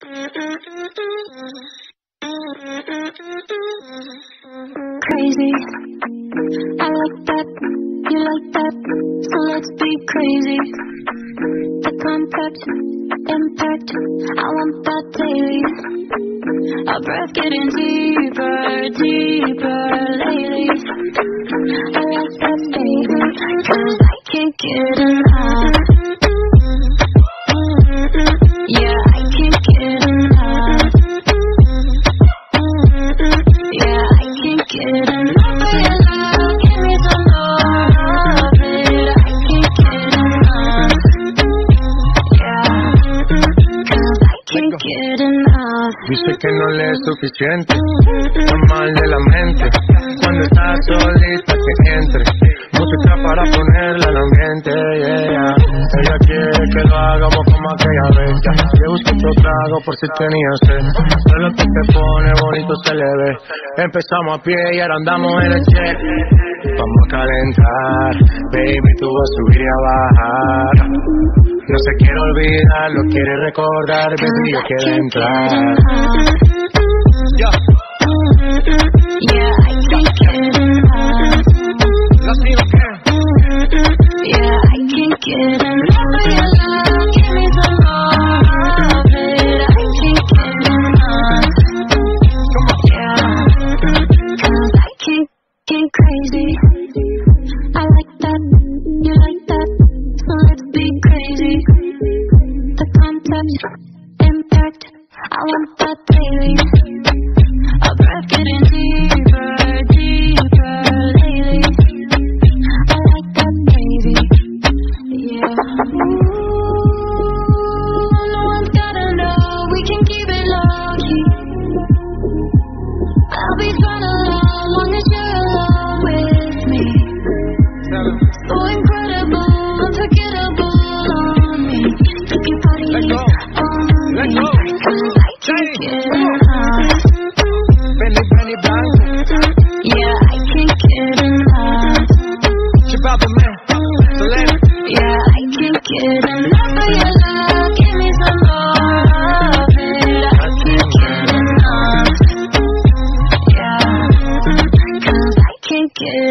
Crazy. I like that. You like that. So let's be crazy. The contact, impact. I want that daily. Our breath getting deeper, deeper lately. I like that, baby. Cause I can't get enough. Dice que no le es suficiente, está mal de la mente. Cuando estás solita que entre, música para ponerla al ambiente. Yeah. Ella quiere que lo hagamos como aquella vez. Le busco otro trago por si tenía sed. Todo lo que te pone bonito se le ve. Empezamos a pie y ahora andamos en el jet. Vamos a calentar, baby, tú vas a subir y a bajar. No se quiere olvidar, lo quiere recordar, baby, yo quiero entrar. Yeah. Yeah, I can't get enough. Latino can. Yeah, I can't get enough of your love. Give me some more of it. I can't get enough. Yeah, cause I can't get crazy. Impact, I want that daily. que